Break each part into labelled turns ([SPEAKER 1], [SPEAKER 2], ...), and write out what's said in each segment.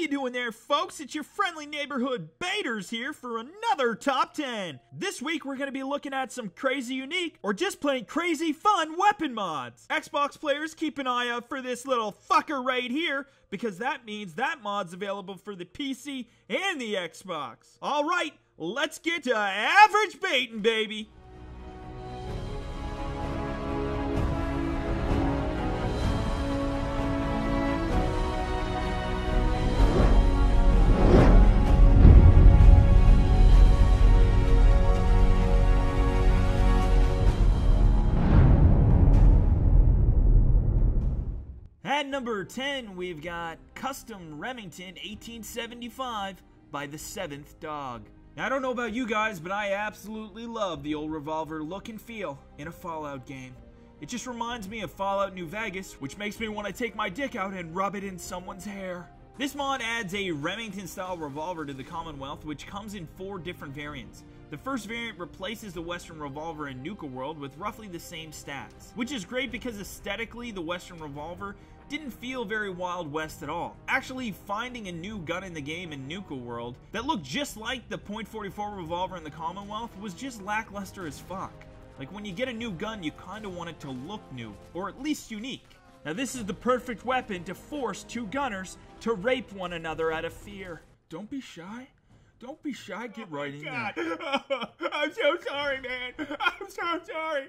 [SPEAKER 1] you doing there, folks? It's your friendly neighborhood baiters here for another top 10. This week we're going to be looking at some crazy unique or just plain crazy fun weapon mods. Xbox players, keep an eye out for this little fucker right here because that means that mod's available for the PC and the Xbox. All right, let's get to average baiting, baby. At number 10, we've got Custom Remington 1875 by the Seventh Dog. Now, I don't know about you guys, but I absolutely love the old revolver look and feel in a Fallout game. It just reminds me of Fallout New Vegas, which makes me want to take my dick out and rub it in someone's hair. This mod adds a Remington style revolver to the Commonwealth, which comes in four different variants. The first variant replaces the Western Revolver in Nuka World with roughly the same stats, which is great because aesthetically the Western Revolver didn't feel very Wild West at all. Actually, finding a new gun in the game in Nuka World that looked just like the .44 revolver in the Commonwealth was just lackluster as fuck. Like when you get a new gun, you kinda want it to look new, or at least unique. Now this is the perfect weapon to force two gunners to rape one another out of fear. Don't be shy. Don't be shy. Get
[SPEAKER 2] Oh
[SPEAKER 1] right in
[SPEAKER 2] God.
[SPEAKER 1] there.
[SPEAKER 2] I'm so sorry, man. I'm so sorry.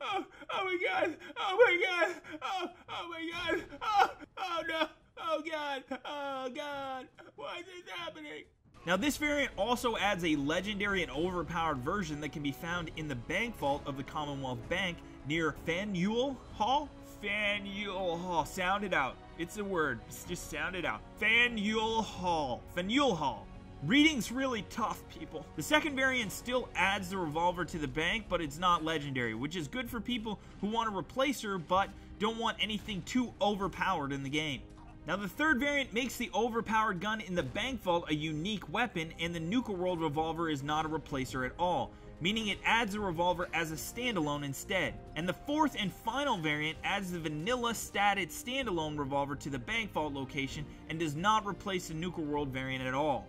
[SPEAKER 2] Oh, oh my God. Oh my God. Oh, oh my God. Oh, oh no. Oh God. Oh God. Why is this happening?
[SPEAKER 1] Now, this variant also adds a legendary and overpowered version that can be found in the bank vault of the Commonwealth Bank near Faneuil Hall. Faneuil Hall. Sound it out. It's a word. Just sound it out. Faneuil Hall. Faneuil Hall. Reading's really tough, people. The second variant still adds the revolver to the bank, but it's not legendary, which is good for people who want to replace her but don't want anything too overpowered in the game. Now, the third variant makes the overpowered gun in the bank vault a unique weapon, and the Nuka World revolver is not a replacer at all, meaning it adds a revolver as a standalone instead. And the fourth and final variant adds the vanilla statted standalone revolver to the bank vault location and does not replace the Nuka World variant at all.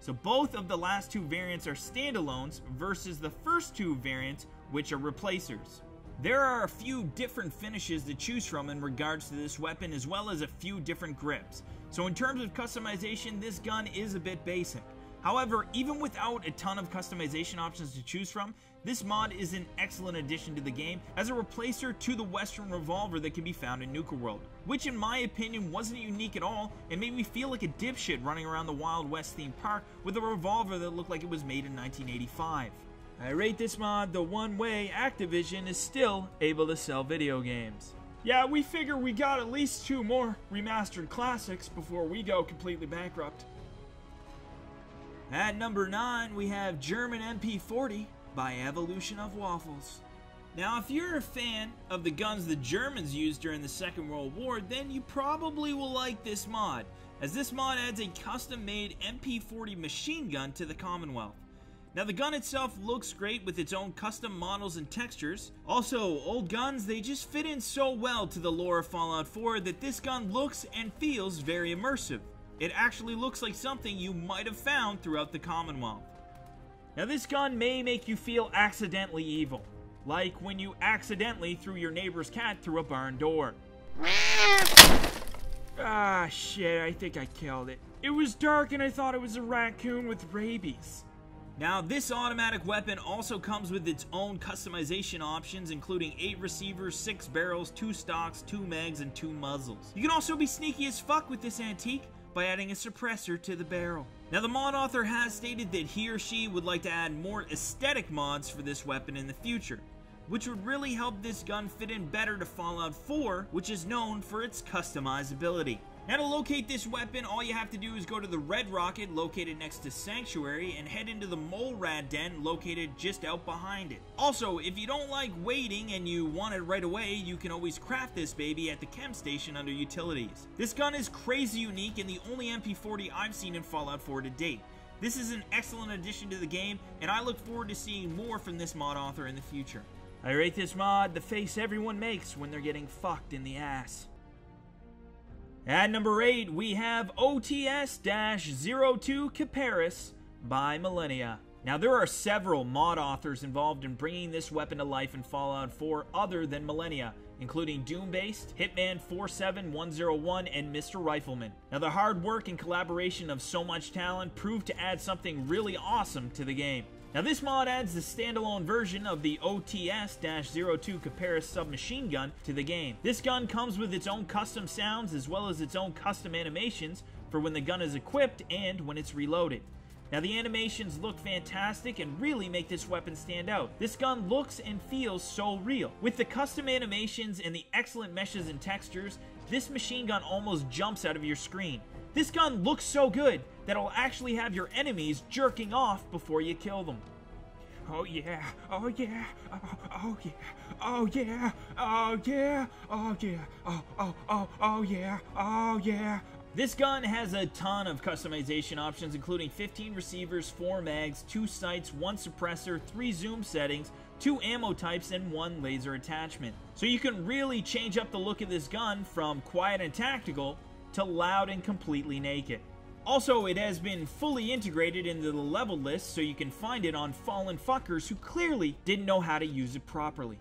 [SPEAKER 1] So both of the last two variants are standalones versus the first two variants, which are replacers. There are a few different finishes to choose from in regards to this weapon, as well as a few different grips. So, in terms of customization, this gun is a bit basic. However, even without a ton of customization options to choose from, this mod is an excellent addition to the game as a replacer to the Western Revolver that can be found in Nuka World, which in my opinion wasn't unique at all and made me feel like a dipshit running around the Wild West theme park with a revolver that looked like it was made in 1985. I rate this mod the one way Activision is still able to sell video games. Yeah, we figure we got at least two more remastered classics before we go completely bankrupt. At number 9, we have German MP40 by Evolution of Waffles. Now, if you're a fan of the guns the Germans used during the Second World War, then you probably will like this mod, as this mod adds a custom made MP40 machine gun to the Commonwealth. Now, the gun itself looks great with its own custom models and textures. Also, old guns, they just fit in so well to the lore of Fallout 4 that this gun looks and feels very immersive. It actually looks like something you might have found throughout the Commonwealth. Now, this gun may make you feel accidentally evil, like when you accidentally threw your neighbor's cat through a barn door. Ah, shit, I think I killed it. It was dark and I thought it was a raccoon with rabies. Now, this automatic weapon also comes with its own customization options, including 8 receivers, 6 barrels, 2 stocks, 2 mags, and 2 muzzles. You can also be sneaky as fuck with this antique by adding a suppressor to the barrel. Now, the mod author has stated that he or she would like to add more aesthetic mods for this weapon in the future, which would really help this gun fit in better to Fallout 4, which is known for its customizability. Now to locate this weapon, all you have to do is go to the Red Rocket located next to Sanctuary and head into the Mole Rat Den located just out behind it. Also, if you don't like waiting and you want it right away, you can always craft this baby at the chem station under utilities. This gun is crazy unique and the only MP40 I've seen in Fallout 4 to date. This is an excellent addition to the game, and I look forward to seeing more from this mod author in the future. I rate this mod the face everyone makes when they're getting fucked in the ass. At number 8, we have OTS 02 Kiparis by Millennia. Now, there are several mod authors involved in bringing this weapon to life in Fallout 4 other than Millennia, including Doom-based, Hitman 47101, and Mr. Rifleman. Now, the hard work and collaboration of so much talent proved to add something really awesome to the game. Now, this mod adds the standalone version of the OTS-02 Kiparis submachine gun to the game. This gun comes with its own custom sounds as well as its own custom animations for when the gun is equipped and when it's reloaded. Now the animations look fantastic and really make this weapon stand out. This gun looks and feels so real. With the custom animations and the excellent meshes and textures, this machine gun almost jumps out of your screen. This gun looks so good that it'll actually have your enemies jerking off before you kill them.
[SPEAKER 2] Oh yeah, oh yeah, oh, oh yeah, oh yeah, oh yeah, oh yeah, oh, oh, oh, oh yeah, oh yeah,
[SPEAKER 1] this gun has a ton of customization options, including 15 receivers, 4 mags, 2 sights, 1 suppressor, 3 zoom settings, 2 ammo types, and 1 laser attachment. So you can really change up the look of this gun from quiet and tactical to loud and completely naked. Also, it has been fully integrated into the level list so you can find it on fallen fuckers who clearly didn't know how to use it properly.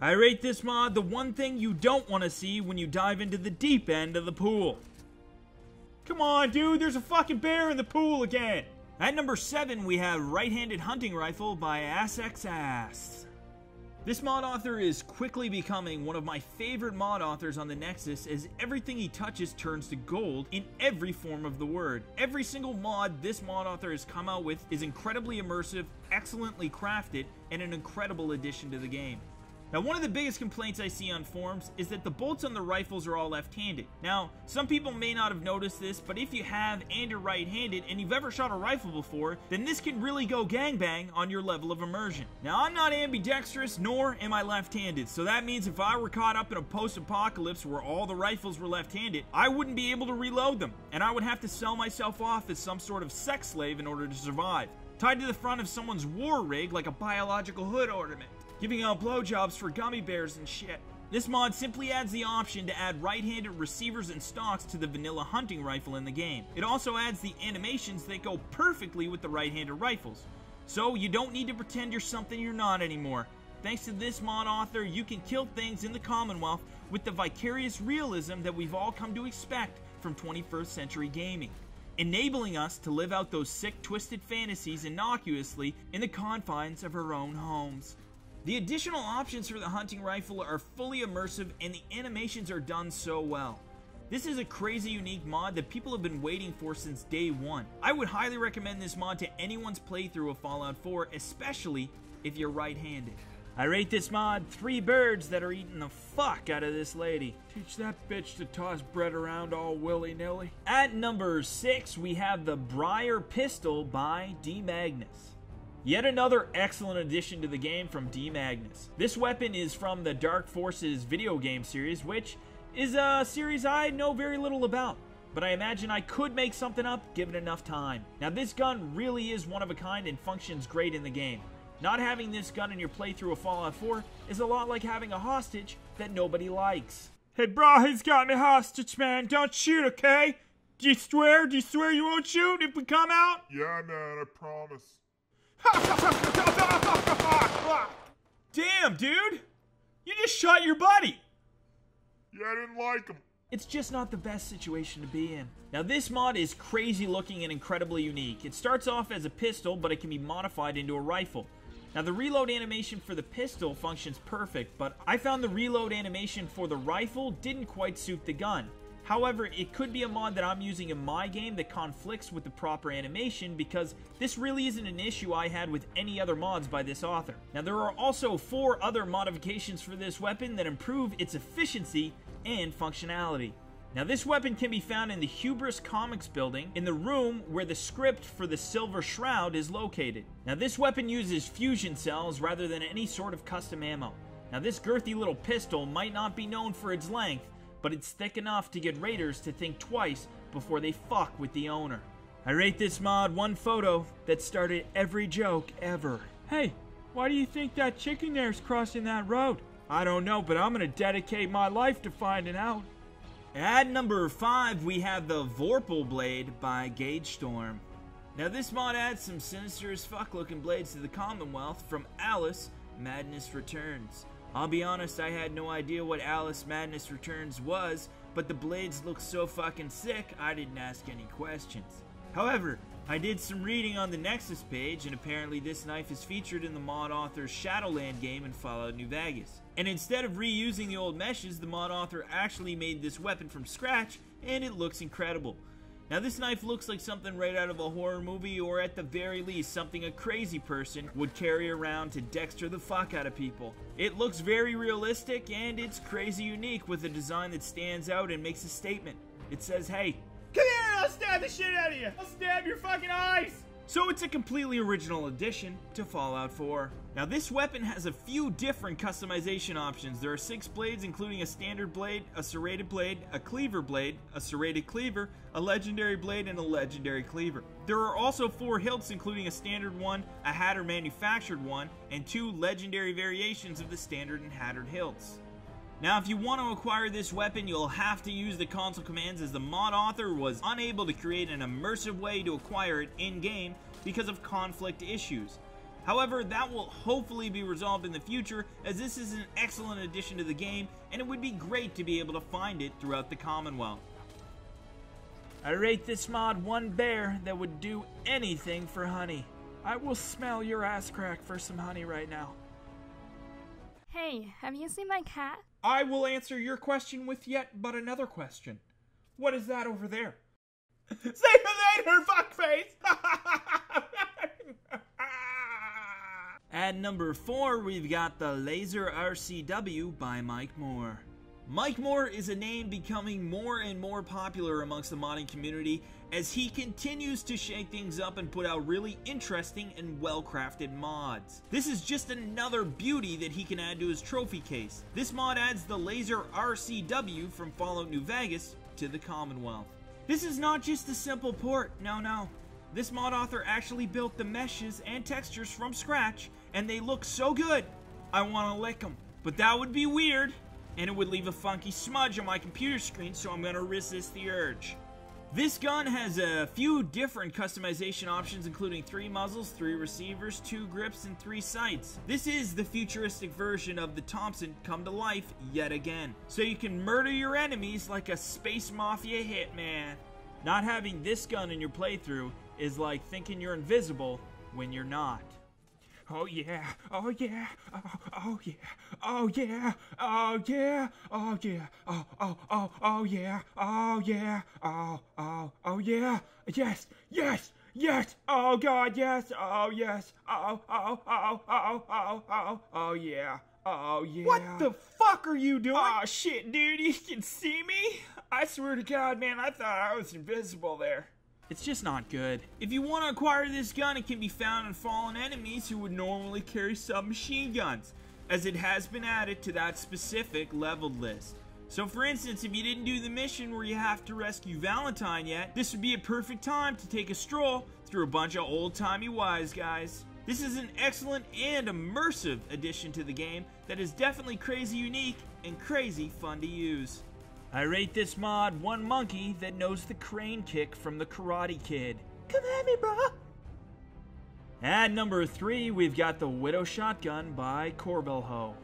[SPEAKER 1] I rate this mod the one thing you don't want to see when you dive into the deep end of the pool.
[SPEAKER 2] Come on, dude, there's a fucking bear in the pool again.
[SPEAKER 1] At number 7, we have Right-Handed Hunting Rifle by AssXass. This mod author is quickly becoming one of my favorite mod authors on the Nexus as everything he touches turns to gold in every form of the word. Every single mod this mod author has come out with is incredibly immersive, excellently crafted, and an incredible addition to the game. Now, one of the biggest complaints I see on forums is that the bolts on the rifles are all left-handed. Now, some people may not have noticed this, but if you have and you're right-handed and you've ever shot a rifle before, then this can really go gangbang on your level of immersion. Now, I'm not ambidextrous, nor am I left-handed, so that means if I were caught up in a post-apocalypse where all the rifles were left-handed, I wouldn't be able to reload them, and I would have to sell myself off as some sort of sex slave in order to survive, tied to the front of someone's war rig like a biological hood ornament giving out blowjobs for gummy bears and shit. This mod simply adds the option to add right-handed receivers and stocks to the vanilla hunting rifle in the game. It also adds the animations that go perfectly with the right-handed rifles. So you don't need to pretend you're something you're not anymore. Thanks to this mod author, you can kill things in the Commonwealth with the vicarious realism that we've all come to expect from 21st century gaming, enabling us to live out those sick, twisted fantasies innocuously in the confines of our own homes. The additional options for the hunting rifle are fully immersive and the animations are done so well. This is a crazy unique mod that people have been waiting for since day one. I would highly recommend this mod to anyone's playthrough of Fallout 4, especially if you're right-handed. I rate this mod three birds that are eating the fuck out of this lady.
[SPEAKER 2] Teach that bitch to toss bread around all willy-nilly.
[SPEAKER 1] At number six, we have the Bryar Pistol by D. Magnus. Yet another excellent addition to the game from D. Magnus. This weapon is from the Dark Forces video game series, which is a series I know very little about. But I imagine I could make something up given enough time. Now, this gun really is one of a kind and functions great in the game. Not having this gun in your playthrough of Fallout 4 is a lot like having a hostage that nobody likes.
[SPEAKER 2] Hey, bro, he's got me hostage, man. Don't shoot, okay? Do you swear? Do you swear you won't shoot if we come out?
[SPEAKER 3] Yeah, man, I promise.
[SPEAKER 2] Damn, dude! You just shot your buddy!
[SPEAKER 3] Yeah, I didn't like him.
[SPEAKER 1] It's just not the best situation to be in. Now this mod is crazy looking and incredibly unique. It starts off as a pistol, but it can be modified into a rifle. Now the reload animation for the pistol functions perfect, but I found the reload animation for the rifle didn't quite suit the gun. However, it could be a mod that I'm using in my game that conflicts with the proper animation because this really isn't an issue I had with any other mods by this author. Now there are also four other modifications for this weapon that improve its efficiency and functionality. Now this weapon can be found in the Hubris Comics building in the room where the script for the Silver Shroud is located. Now this weapon uses fusion cells rather than any sort of custom ammo. Now this girthy little pistol might not be known for its length, but it's thick enough to get raiders to think twice before they fuck with the owner. I rate this mod one photo that started every joke ever.
[SPEAKER 2] Hey, why do you think that chicken there's crossing that road?
[SPEAKER 1] I don't know, but I'm gonna dedicate my life to finding out. At number 5, we have the Vorpal Blade by Gage Storm. Now, this mod adds some sinister as fuck looking blades to the Commonwealth from Alice Madness Returns. I'll be honest, I had no idea what Alice Madness Returns was, but the blades look so fucking sick, I didn't ask any questions. However, I did some reading on the Nexus page, and apparently this knife is featured in the mod author's Shadowland game in Fallout New Vegas. And instead of reusing the old meshes, the mod author actually made this weapon from scratch, and it looks incredible. Now, this knife looks like something right out of a horror movie, or at the very least, something a crazy person would carry around to Dexter the fuck out of people. It looks very realistic, and it's crazy unique with a design that stands out and makes a statement. It says, hey,
[SPEAKER 2] Come here, I'll stab the shit out of you. I'll stab your fucking eyes.
[SPEAKER 1] So it's a completely original addition to Fallout 4. Now this weapon has a few different customization options. There are six blades including a standard blade, a serrated blade, a cleaver blade, a serrated cleaver, a legendary blade, and a legendary cleaver. There are also four hilts including a standard one, a Hatter manufactured one, and two legendary variations of the standard and Hattered hilts. Now, if you want to acquire this weapon, you'll have to use the console commands as the mod author was unable to create an immersive way to acquire it in-game because of conflict issues. However, that will hopefully be resolved in the future as this is an excellent addition to the game and it would be great to be able to find it throughout the Commonwealth. I rate this mod one bear that would do anything for honey. I will smell your ass crack for some honey right now.
[SPEAKER 4] Hey, have you seen my cat?
[SPEAKER 2] I will answer your question with yet but another question. What is that over there? Say you later, fuckface!
[SPEAKER 1] At number 4, we've got the Laser RCW by Mike Moore. Mike Moore is a name becoming more and more popular amongst the modding community as he continues to shake things up and put out really interesting and well crafted mods. This is just another beauty that he can add to his trophy case. This mod adds the Laser RCW from Fallout New Vegas to the Commonwealth. This is not just a simple port, no, no. This mod author actually built the meshes and textures from scratch, and they look so good, I want to lick them. But that would be weird, and it would leave a funky smudge on my computer screen, so I'm going to resist the urge. This gun has a few different customization options, including three muzzles, three receivers, two grips, and three sights. This is the futuristic version of the Thompson come to life yet again. So you can murder your enemies like a space mafia hitman. Not having this gun in your playthrough is like thinking you're invisible when you're not.
[SPEAKER 2] Oh yeah, oh yeah, oh, oh yeah, oh yeah, oh yeah, oh yeah, oh, oh, oh, oh yeah, oh yeah, oh, oh, oh yeah, yes, yes, yes, oh god, yes, oh yes, oh, oh, oh, oh, oh, oh, oh yeah, oh yeah.
[SPEAKER 1] What the fuck are you doing?
[SPEAKER 2] Oh shit, dude, you can see me? I swear to god, man, I thought I was invisible there.
[SPEAKER 1] It's just not good. If you want to acquire this gun, it can be found in fallen enemies who would normally carry submachine guns, as it has been added to that specific leveled list. So for instance, if you didn't do the mission where you have to rescue Valentine yet, this would be a perfect time to take a stroll through a bunch of old-timey wise guys. This is an excellent and immersive addition to the game that is definitely crazy unique and crazy fun to use. I rate this mod one monkey that knows the crane kick from the Karate Kid. Come at me, bro. At number three, we've got the Widow Shotgun by Corbelho.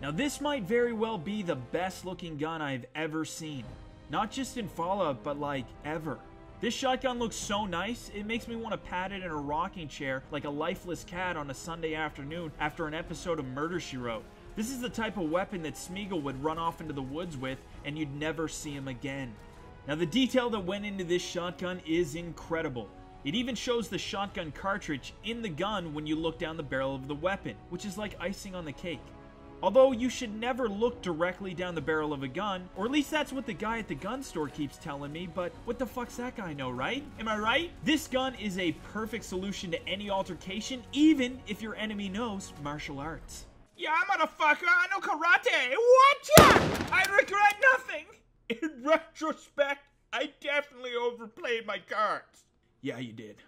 [SPEAKER 1] Now, this might very well be the best looking gun I've ever seen. Not just in Fallout, but like ever. This shotgun looks so nice, it makes me want to pat it in a rocking chair like a lifeless cat on a Sunday afternoon after an episode of Murder She Wrote. This is the type of weapon that Smeagol would run off into the woods with, and you'd never see him again. Now, the detail that went into this shotgun is incredible. It even shows the shotgun cartridge in the gun when you look down the barrel of the weapon, which is like icing on the cake. Although you should never look directly down the barrel of a gun, or at least that's what the guy at the gun store keeps telling me, but what the fuck's that guy know, right? Am I right? This gun is a perfect solution to any altercation, even if your enemy knows martial arts.
[SPEAKER 2] Yeah, motherfucker, I know karate. What? I regret nothing. In retrospect, I definitely overplayed my cards.
[SPEAKER 1] Yeah, you did.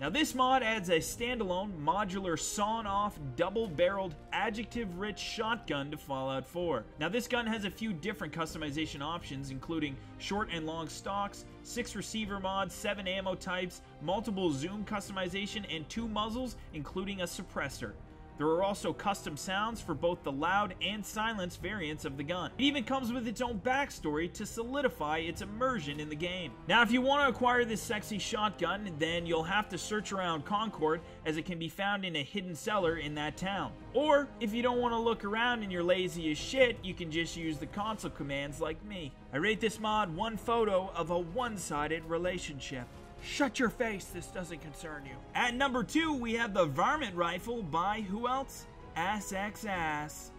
[SPEAKER 1] Now, this mod adds a standalone, modular, sawn off, double barreled, adjective rich shotgun to Fallout 4. Now, this gun has a few different customization options, including short and long stocks, 6 receiver mods, 7 ammo types, multiple zoom customization, and 2 muzzles, including a suppressor. There are also custom sounds for both the loud and silence variants of the gun. It even comes with its own backstory to solidify its immersion in the game. Now, if you want to acquire this sexy shotgun, then you'll have to search around Concord as it can be found in a hidden cellar in that town. Or, if you don't want to look around and you're lazy as shit, you can just use the console commands like me. I rate this mod one photo of a one-sided relationship. Shut your face, this doesn't concern you. At number two, we have the Varmint Rifle by who else? Ass Ass.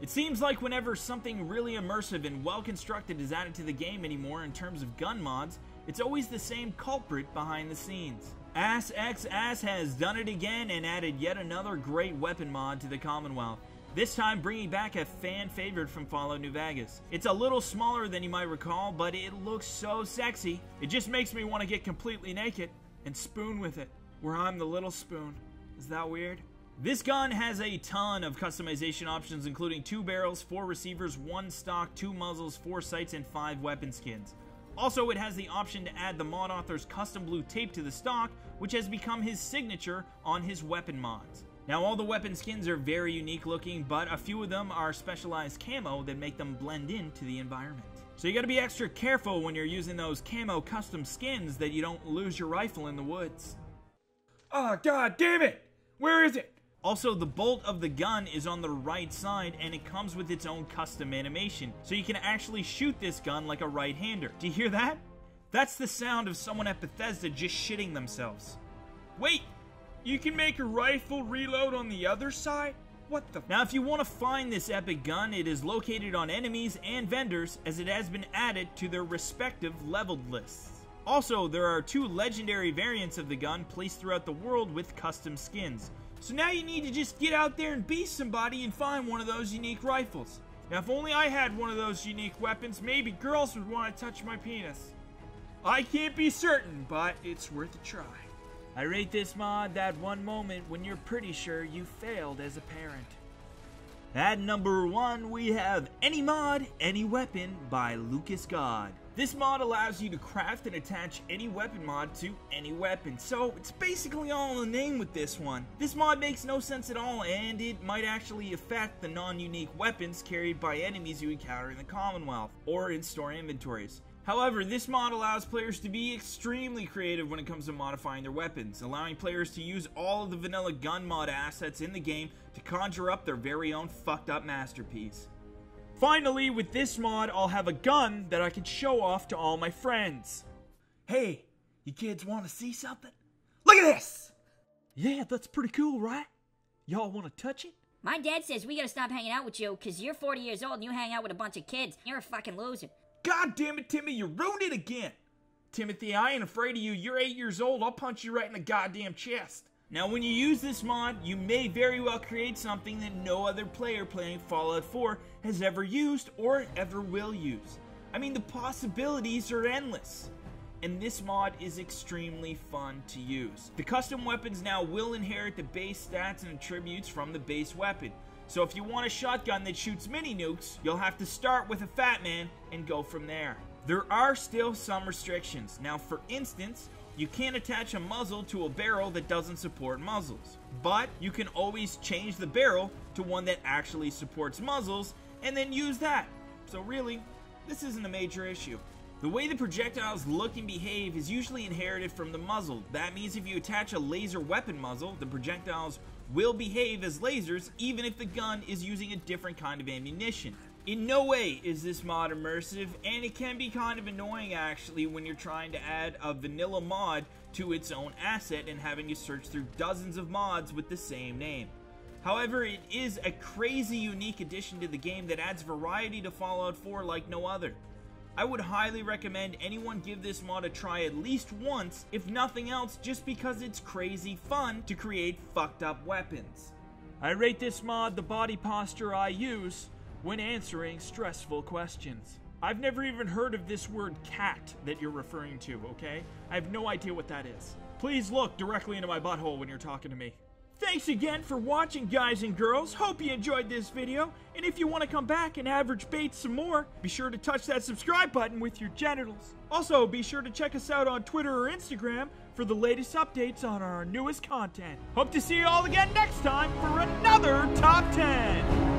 [SPEAKER 1] It seems like whenever something really immersive and well constructed is added to the game anymore in terms of gun mods, it's always the same culprit behind the scenes. Ass X Ass has done it again and added yet another great weapon mod to the Commonwealth. This time bringing back a fan favorite from Fallout New Vegas. It's a little smaller than you might recall, but it looks so sexy. It just makes me want to get completely naked and spoon with it, where I'm the little spoon. Is that weird? This gun has a ton of customization options, including two barrels, four receivers, one stock, two muzzles, four sights, and five weapon skins. Also, it has the option to add the mod author's custom blue tape to the stock, which has become his signature on his weapon mods. Now, all the weapon skins are very unique looking, but a few of them are specialized camo that make them blend into the environment. So you gotta be extra careful when you're using those camo custom skins that you don't lose your rifle in the woods.
[SPEAKER 2] Oh, god damn it! Where is it?
[SPEAKER 1] Also, the bolt of the gun is on the right side and it comes with its own custom animation, so you can actually shoot this gun like a right-hander. Do you hear that? That's the sound of someone at Bethesda just shitting themselves.
[SPEAKER 2] Wait, you can make a rifle reload on the other side? What the?
[SPEAKER 1] Now, if you want to find this epic gun, it is located on enemies and vendors as it has been added to their respective leveled lists. Also, there are two legendary variants of the gun placed throughout the world with custom skins.
[SPEAKER 2] So now you need to just get out there and be somebody and find one of those unique rifles. Now, if only I had one of those unique weapons, maybe girls would want to touch my penis. I can't be certain, but it's worth a try.
[SPEAKER 1] I rate this mod that one moment when you're pretty sure you failed as a parent. At number one, we have Any Mod, Any Weapon by Lucas God. This mod allows you to craft and attach any weapon mod to any weapon, so it's basically all in the name with this one. This mod makes no sense at all, and it might actually affect the non-unique weapons carried by enemies you encounter in the Commonwealth, or in store inventories. However, this mod allows players to be extremely creative when it comes to modifying their weapons, allowing players to use all of the vanilla gun mod assets in the game to conjure up their very own fucked up masterpiece. Finally, with this mod, I'll have a gun that I can show off to all my friends.
[SPEAKER 2] Hey, you kids want to see something? Look at this!
[SPEAKER 1] Yeah, that's pretty cool, right? Y'all want to touch it?
[SPEAKER 5] My dad says we gotta stop hanging out with you because you're 40 years old and you hang out with a bunch of kids. You're a fucking loser.
[SPEAKER 2] God damn it, Timmy, you ruined it again! Timothy, I ain't afraid of you. You're eight years old. I'll punch you right in the goddamn chest.
[SPEAKER 1] Now, when you use this mod, you may very well create something that no other player playing Fallout 4 has ever used or ever will use. I mean, the possibilities are endless. And this mod is extremely fun to use. The custom weapons now will inherit the base stats and attributes from the base weapon. So if you want a shotgun that shoots mini nukes, you'll have to start with a Fat Man and go from there. There are still some restrictions. Now, for instance, you can't attach a muzzle to a barrel that doesn't support muzzles. But you can always change the barrel to one that actually supports muzzles and then use that. So really, this isn't a major issue. The way the projectiles look and behave is usually inherited from the muzzle. That means if you attach a laser weapon muzzle, the projectiles will behave as lasers even if the gun is using a different kind of ammunition. In no way is this mod immersive, and it can be kind of annoying actually when you're trying to add a vanilla mod to its own asset and having to search through dozens of mods with the same name. However, it is a crazy unique addition to the game that adds variety to Fallout 4 like no other. I would highly recommend anyone give this mod a try at least once, if nothing else, just because it's crazy fun to create fucked up weapons. I rate this mod the body posture I use when answering stressful questions. I've never even heard of this word cat that you're referring to, okay? I have no idea what that is. Please look directly into my butthole when you're talking to me. Thanks again for watching, guys and girls. Hope you enjoyed this video. And if you want to come back and average bait some more, be sure to touch that subscribe button with your genitals. Also, be sure to check us out on Twitter or Instagram for the latest updates on our newest content. Hope to see you all again next time for another Top 10.